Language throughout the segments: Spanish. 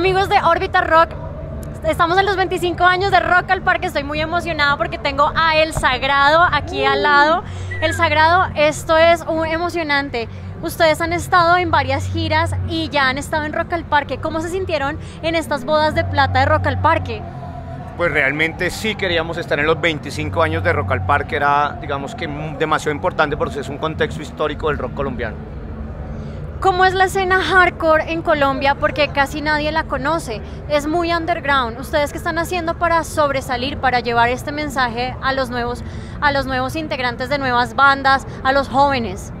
Amigos de Orbita Rock, estamos en los 25 años de Rock al Parque. Estoy muy emocionada porque tengo a El Sagrado aquí al lado. El Sagrado, esto es emocionante. Ustedes han estado en varias giras y ya han estado en Rock al Parque. ¿Cómo se sintieron en estas bodas de plata de Rock al Parque? Pues realmente sí queríamos estar en los 25 años de Rock al Parque. Era, digamos que, demasiado importante porque es un contexto histórico del rock colombiano. ¿Cómo es la escena hardcore en Colombia? Porque casi nadie la conoce. Es muy underground. ¿Ustedes qué están haciendo para sobresalir, para llevar este mensaje a los nuevos, a los nuevos integrantes de nuevas bandas, a los jóvenes?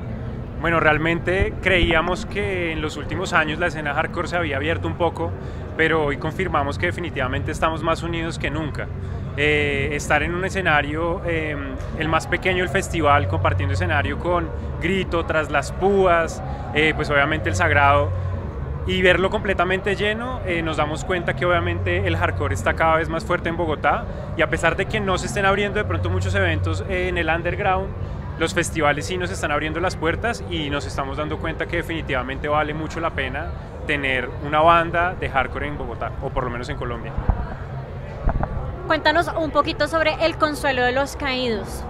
Bueno, realmente creíamos que en los últimos años la escena hardcore se había abierto un poco, pero hoy confirmamos que definitivamente estamos más unidos que nunca. Eh, estar en un escenario, eh, el más pequeño el festival, compartiendo escenario con Grito, Tras las Púas, eh, pues obviamente el Sagrado, y verlo completamente lleno, nos damos cuenta que obviamente el hardcore está cada vez más fuerte en Bogotá, y a pesar de que no se estén abriendo de pronto muchos eventos en el underground, los festivales sí nos están abriendo las puertas y nos estamos dando cuenta que definitivamente vale mucho la pena tener una banda de hardcore en Bogotá, o por lo menos en Colombia. Cuéntanos un poquito sobre El Consuelo de los Caídos.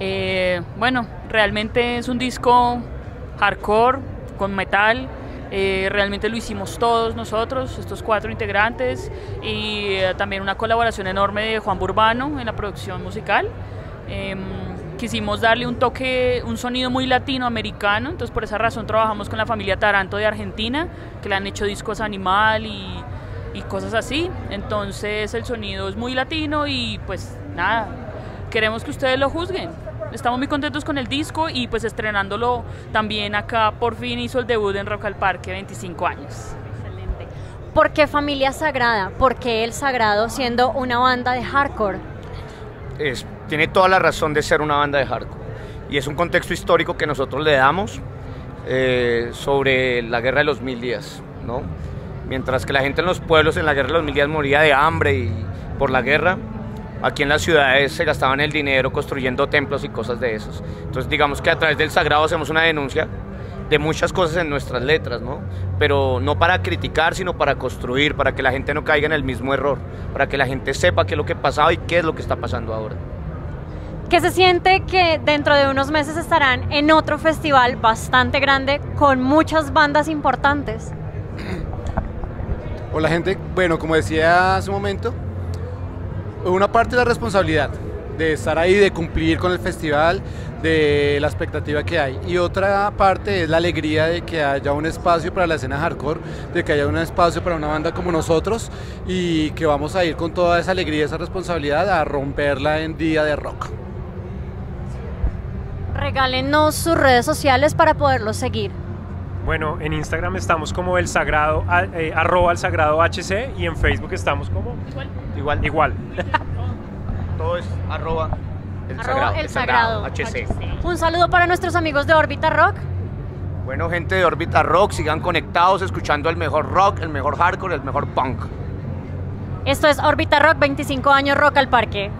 Eh, bueno, realmente es un disco hardcore, con metal. Eh, realmente lo hicimos todos nosotros, estos cuatro integrantes, y eh, también una colaboración enorme de Juan Burbano en la producción musical. Em, quisimos darle un toque, un sonido muy latinoamericano, entonces por esa razón trabajamos con la familia Taranto de Argentina, que le han hecho discos Animal y y cosas así. Entonces el sonido es muy latino y pues nada, queremos que ustedes lo juzguen. Estamos muy contentos con el disco y pues estrenándolo también acá por fin hizo el debut en Rock al Parque, 25 años. Excelente. ¿Por qué Familia Sagrada? ¿Por qué El Sagrado siendo una banda de hardcore? Es, tiene toda la razón de ser una banda de hardcore y es un contexto histórico que nosotros le damos eh, sobre la guerra de los mil días, ¿no? Mientras que la gente en los pueblos en la guerra de los mil días moría de hambre y por la guerra, aquí en las ciudades se gastaban el dinero construyendo templos y cosas de esos. Entonces digamos que a través del sagrado hacemos una denuncia de muchas cosas en nuestras letras, ¿no? Pero no para criticar, sino para construir, para que la gente no caiga en el mismo error, para que la gente sepa qué es lo que pasaba y qué es lo que está pasando ahora. ¿Qué se siente que dentro de unos meses estarán en otro festival bastante grande con muchas bandas importantes? O la gente, bueno, como decía hace un momento, una parte de la responsabilidad de estar ahí, de cumplir con el festival, de la expectativa que hay. Y otra parte es la alegría de que haya un espacio para la escena hardcore, de que haya un espacio para una banda como nosotros y que vamos a ir con toda esa alegría, esa responsabilidad a romperla en día de rock. Regálenos sus redes sociales para poderlos seguir. Bueno, en Instagram estamos como el sagrado, eh, arroba el sagrado HC y en Facebook estamos como igual. Igual. Todo es arroba el, sagrado, el sagrado, HC. Un saludo para nuestros amigos de Orbita Rock. Bueno, gente de Orbita Rock, sigan conectados escuchando el mejor rock, el mejor hardcore, el mejor punk. Esto es Orbita Rock, 25 años Rock al Parque.